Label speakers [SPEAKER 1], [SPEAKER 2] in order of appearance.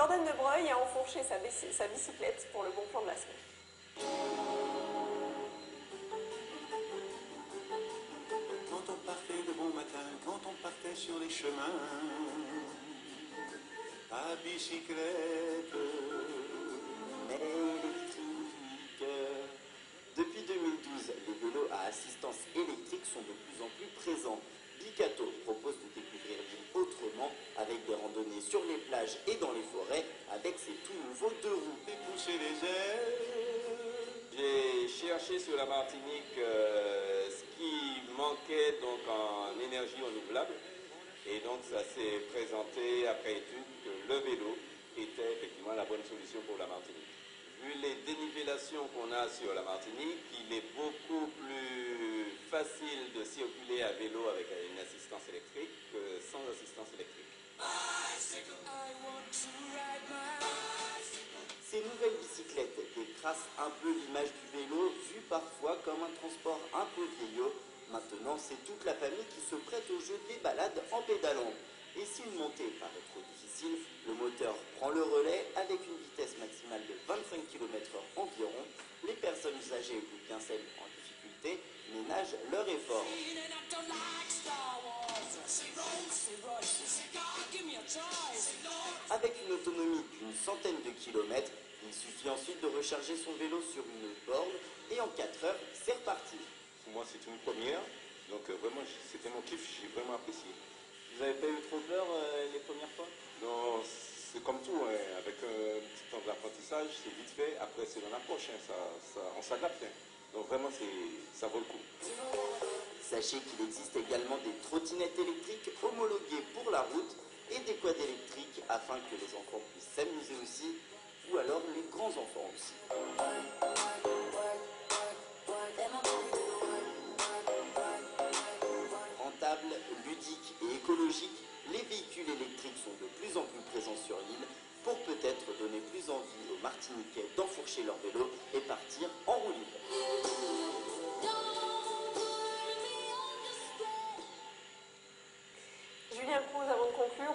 [SPEAKER 1] Jordan de Breuil a enfourché sa, bicyclette pour le bon plan de la semaine.
[SPEAKER 2] Quand on partait de bon matin, quand on partait sur les chemins, à bicyclette.
[SPEAKER 3] Depuis 2012, les vélos à assistance électrique sont de plus en plus présents. Bicato propose de découvrir avec des randonnées sur les plages et dans les forêts avec ses tout nouveaux deux roues.
[SPEAKER 4] J'ai cherché sur la Martinique euh, ce qui manquait donc en énergie renouvelable et donc ça s'est présenté après étude que le vélo était effectivement la bonne solution pour la Martinique. Vu les dénivellations qu'on a sur la Martinique, il est beaucoup plus facile de circuler à vélo avec une assistance électrique électrique.
[SPEAKER 3] Ces nouvelles bicyclettes décrassent un peu l'image du vélo, vu parfois comme un transport un peu vieillot. Maintenant, c'est toute la famille qui se prête au jeu des balades en pédalant. Et si une montée paraît trop difficile, le moteur prend le relais avec une vitesse maximale de 25 km/h environ. Les personnes âgées ou bien celles en difficulté ménagent leur effort. Avec une autonomie d'une centaine de kilomètres, il suffit ensuite de recharger son vélo sur une borne et en 4 heures, c'est reparti.
[SPEAKER 4] Pour moi, c'est une première, donc euh, vraiment, c'était mon kiff, j'ai vraiment apprécié.
[SPEAKER 5] Vous avez pas eu trop peur euh, les premières fois?
[SPEAKER 4] Non, c'est comme tout, hein, avec un petit temps d'apprentissage, c'est vite fait, après c'est dans l'approche, hein, ça, ça, on s'adapte. hein. Donc vraiment, c'est- ça vaut le coup.
[SPEAKER 3] Sachez qu'il existe également des trottinettes électriques homologuées pour la route et des quads électriques afin que les enfants puissent s'amuser aussi, ou alors les grands enfants aussi. Rentable, ludique et écologique, les véhicules électriques sont de plus en plus présents sur l'île pour peut-être donner plus envie aux Martiniquais d'enfourcher leur vélo et partir. avant de conclure.